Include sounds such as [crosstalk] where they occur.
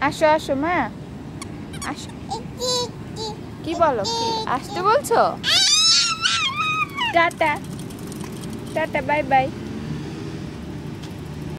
আসো আসো মা। আসো। কি বলো? কি? আসতে বলছো? [laughs] টাটা। Tata bye bye.